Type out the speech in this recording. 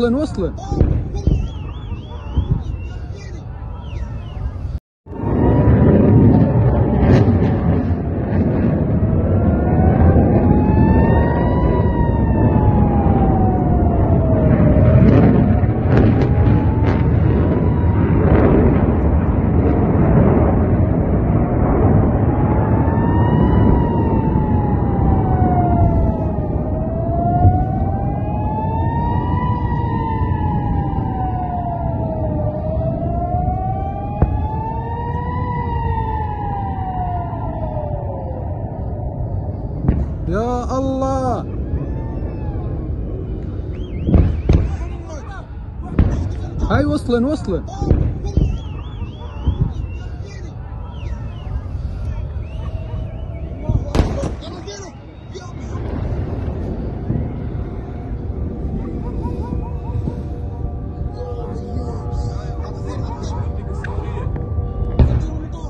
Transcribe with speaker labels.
Speaker 1: وصلن وصلن يا الله. هاي وصلن وصلن.